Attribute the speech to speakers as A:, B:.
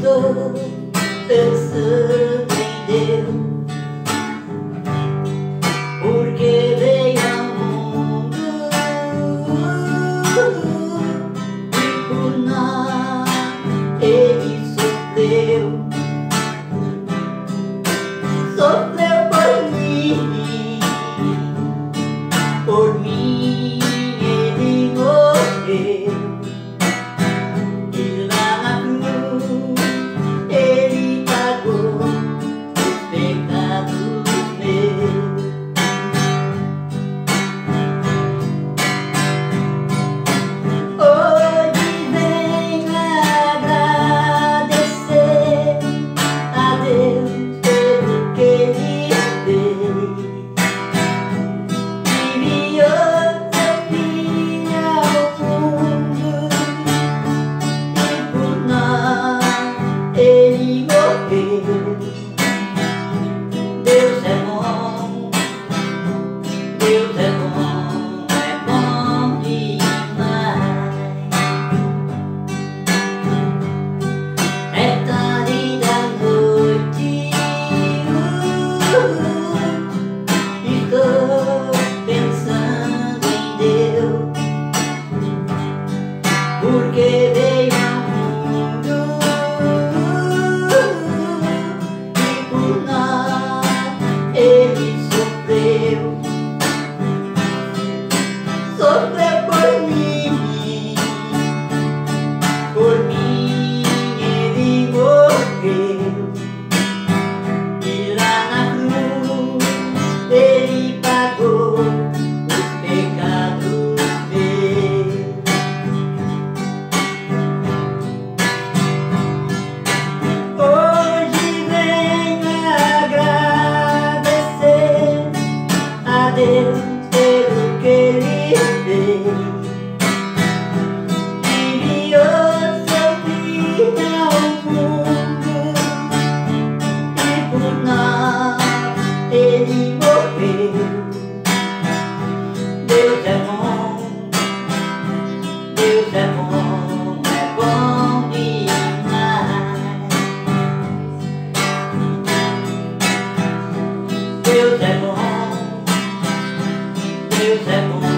A: estou pensando em Deus. pain to them.